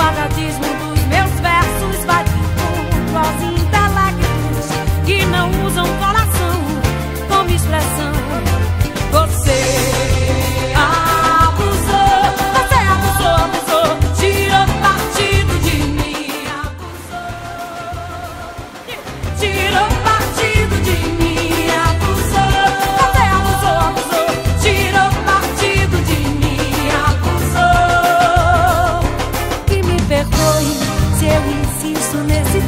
quadradismo dos meus versos vai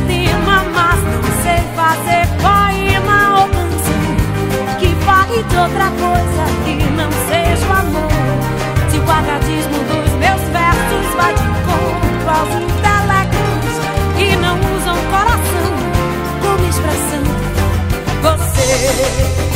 tema, mas não sei fazer poema ou canção que fale de outra coisa que não seja o amor. Se o quadradismo dos meus versos vai de encontro aos intelectos que não usam coração como expressão, você.